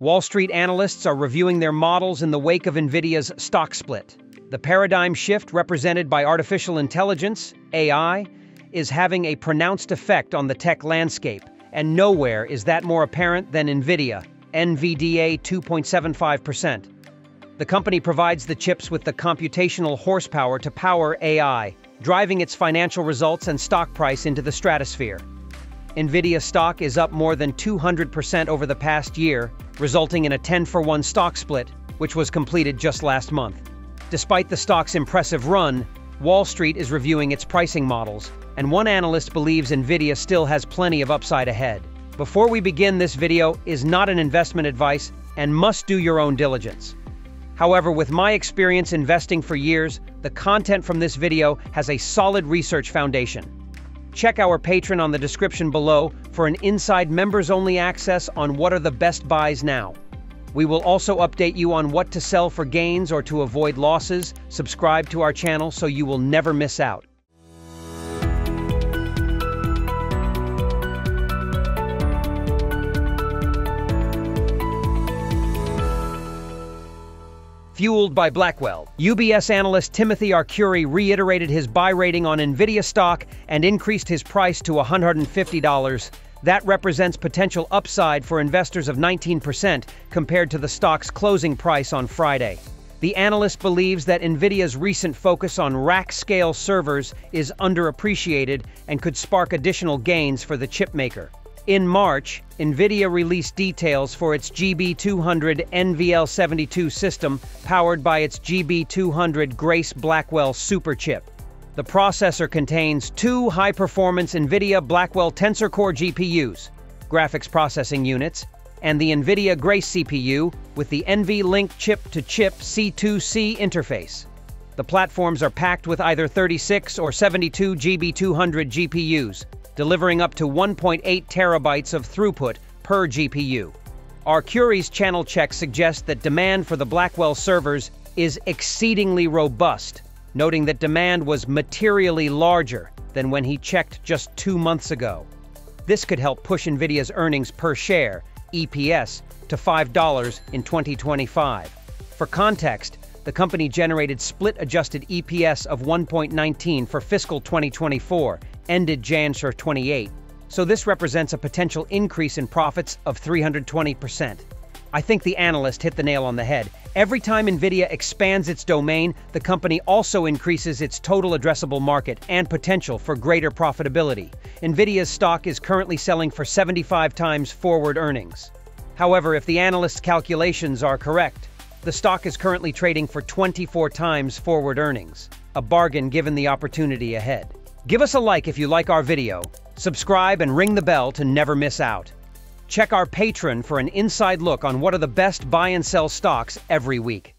Wall Street analysts are reviewing their models in the wake of NVIDIA's stock split. The paradigm shift represented by artificial intelligence, AI, is having a pronounced effect on the tech landscape, and nowhere is that more apparent than NVIDIA, NVDA 2.75%. The company provides the chips with the computational horsepower to power AI, driving its financial results and stock price into the stratosphere. NVIDIA stock is up more than 200% over the past year, resulting in a 10 for 1 stock split, which was completed just last month. Despite the stock's impressive run, Wall Street is reviewing its pricing models, and one analyst believes NVIDIA still has plenty of upside ahead. Before we begin, this video is not an investment advice and must do your own diligence. However, with my experience investing for years, the content from this video has a solid research foundation. Check our Patreon on the description below for an inside members-only access on what are the best buys now. We will also update you on what to sell for gains or to avoid losses. Subscribe to our channel so you will never miss out. Fueled by Blackwell, UBS analyst Timothy Arcuri reiterated his buy rating on NVIDIA stock and increased his price to $150. That represents potential upside for investors of 19% compared to the stock's closing price on Friday. The analyst believes that NVIDIA's recent focus on rack-scale servers is underappreciated and could spark additional gains for the chipmaker. In March, NVIDIA released details for its GB200 NVL72 system powered by its GB200 Grace Blackwell superchip. The processor contains two high-performance NVIDIA Blackwell Tensor Core GPUs, graphics processing units, and the NVIDIA Grace CPU with the NVLink chip-to-chip C2C interface. The platforms are packed with either 36 or 72 GB200 GPUs, delivering up to 1.8 terabytes of throughput per GPU. Arcuri's channel check suggests that demand for the Blackwell servers is exceedingly robust, noting that demand was materially larger than when he checked just two months ago. This could help push NVIDIA's earnings per share, EPS, to $5 in 2025. For context, the company generated split-adjusted EPS of 1.19 for fiscal 2024, ended January 28, so this represents a potential increase in profits of 320%. I think the analyst hit the nail on the head. Every time NVIDIA expands its domain, the company also increases its total addressable market and potential for greater profitability. NVIDIA's stock is currently selling for 75 times forward earnings. However, if the analyst's calculations are correct, the stock is currently trading for 24 times forward earnings, a bargain given the opportunity ahead. Give us a like if you like our video, subscribe and ring the bell to never miss out. Check our Patreon for an inside look on what are the best buy and sell stocks every week.